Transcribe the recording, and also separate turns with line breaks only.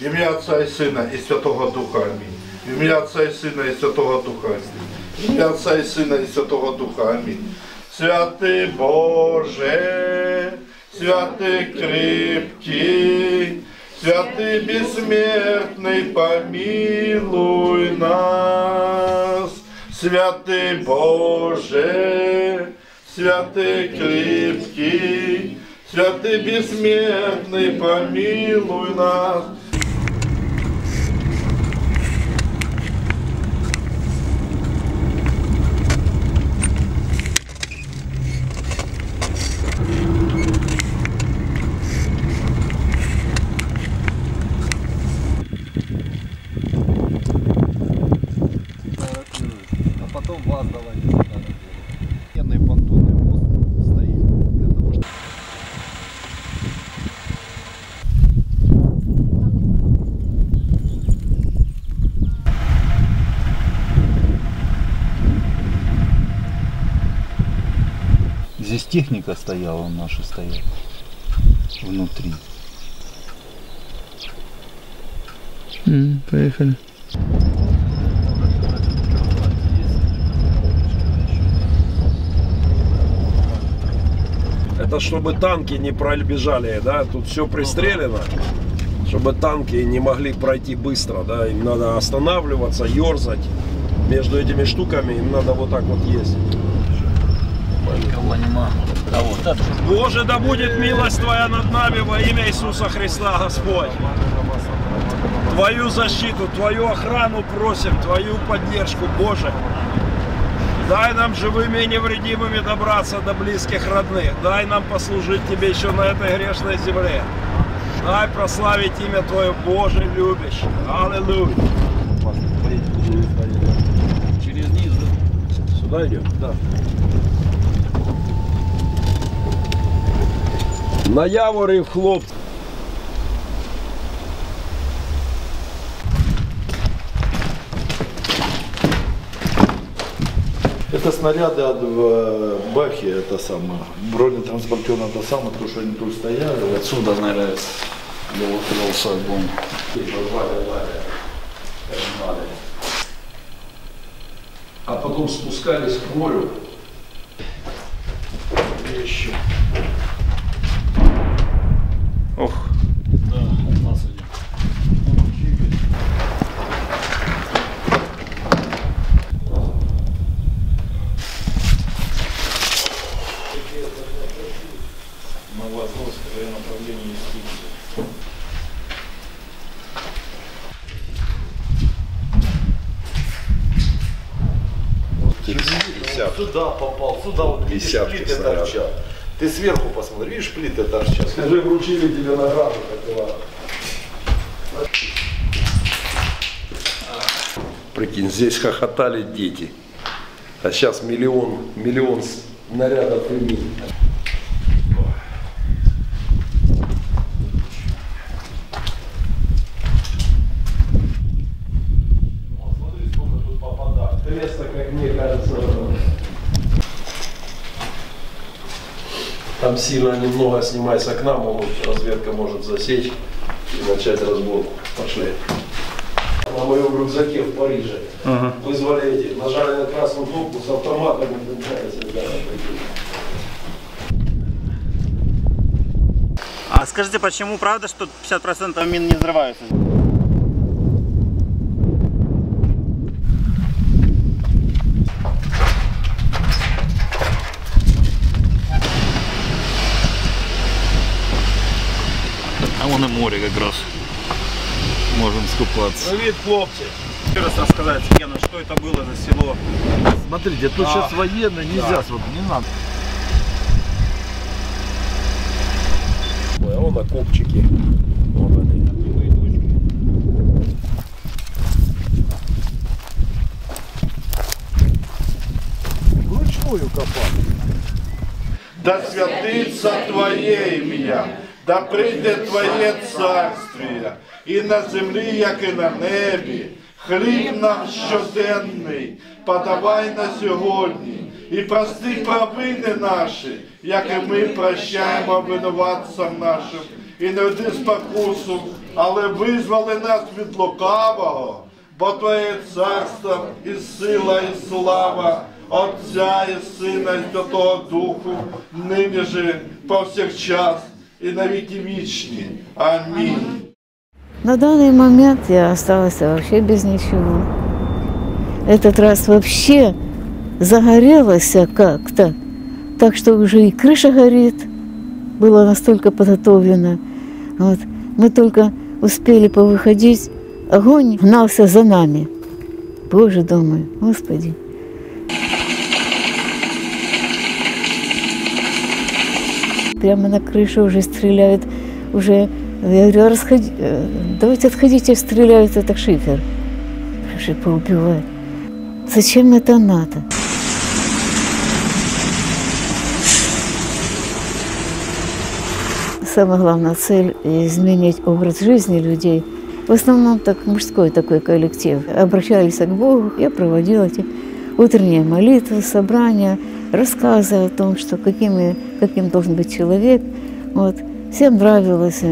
В ім'я Отця і Сина і Святого Духа. Амінь. В ім'я Отця і Сина і Святого Духа. Амінь. В ім'я Отця і Сина і Святого Духа. Амінь. Святий Боже, святий крепкий, святий безсмертний, помилуй нас. Святий Боже, святий крепкий, святий безсмертний, помилуй нас.
Давать не надо. Военный понтонный мост стоит для того, чтобы Здесь техника стояла, наша стояла внутри.
Поехали.
Это чтобы танки не пробежали, да, тут все пристрелено, чтобы танки не могли пройти быстро, да, им надо останавливаться, ерзать между этими штуками, им надо вот так вот ездить.
Никого нема. А вот это
Боже, да будет милость Твоя над нами во имя Иисуса Христа, Господь. Твою защиту, Твою охрану просим, Твою поддержку, Боже. Дай нам живыми и невредимыми добраться до близких родных. Дай нам послужить Тебе еще на этой грешной земле. Дай прославить имя Твое, Боже любящий. Аллилуйя.
через низ. да?
Сюда идем? Да. На яворів
Это снаряды от э, Бахи, это самое, бронетранспортер, это самое, то, что они тут стояли.
Отсюда, наверное, велся огонь.
А потом спускались к морю. Еще.
Ох,
Да, от нас идет. Новоазовское направление юстиции.
Сюда попал, сюда вот видишь,
Десятки
плиты торчат. Ты сверху посмотри, видишь, плиты торчат.
Скажи, вручили тебе награду, как дела? Прикинь, здесь хохотали дети. А сейчас миллион, миллион снарядов и мин. Там сильно немного снимай с окна, могут, разведка может засечь и начать разборку. Пошли. На моем рюкзаке в Париже вызвали эти, нажали на красную кнопку с автоматом
а скажите, почему правда, что 50% мин не взрываются?
море как раз. Можем скупаться.
Привіт, хлопці!
Еще раз рассказать, Гена, что это было за село?
Смотрите, тут
Да.
сейчас военные, нельзя, вот, не надо.
Ой, а вон окопчики. Вон они.
Вручную копать. Да святиться Твоє ім'я, Да прийде Твоє царствіє, і на землі, як і на небі. Хліб нам щоденний, подавай на сьогодні, і прости провини наші, як і ми прощаємо винуватцям нашим, і не веди спокусу, але визвали нас від лукавого, бо Твоє царство і сила, і слава Отця і Сина, і Святого Духу, нині же повсякчас і на віки вічні. Амінь.
На данный момент я осталась вообще без ничего. Этот раз вообще загорелась как-то, так что уже и крыша горит, было настолько подготовлено. Вот. Мы только успели повыходить, огонь гнался за нами. Боже, думаю, Господи. Прямо на крыше уже стреляют, уже, я говорю, «А расходи- э, давайте отходите, стреляют, это шифер. Шифер поубивает. Зачем это надо? Самая главная цель – изменить образ жизни людей. В основном так мужской такой коллектив. Обращались к Богу, я проводила эти утренние молитвы, собрания, рассказы о том, что каким, каким должен быть человек. Вот. Всем нравилось.